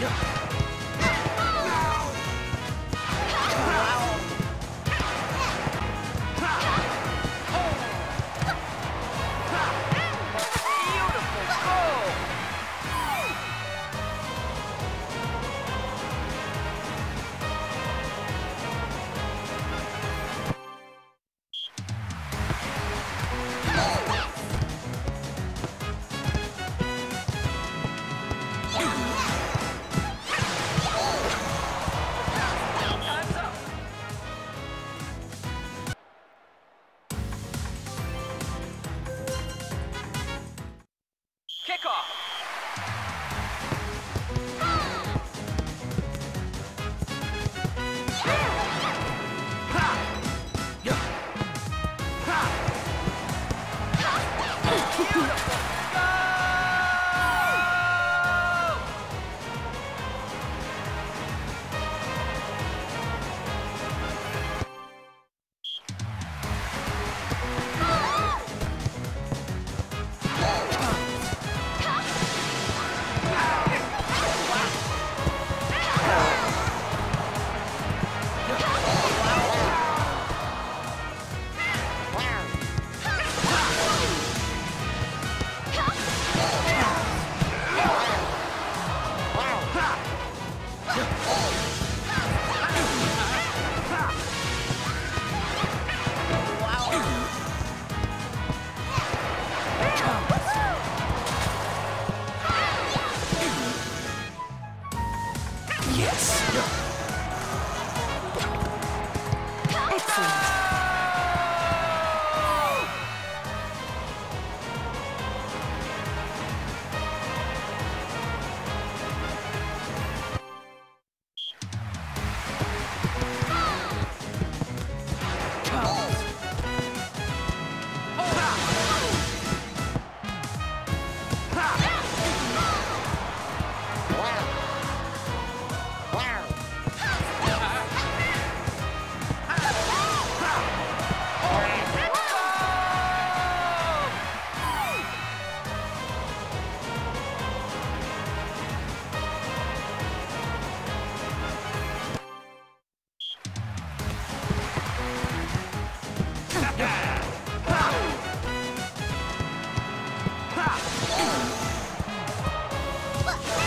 Yeah. Yes. Look!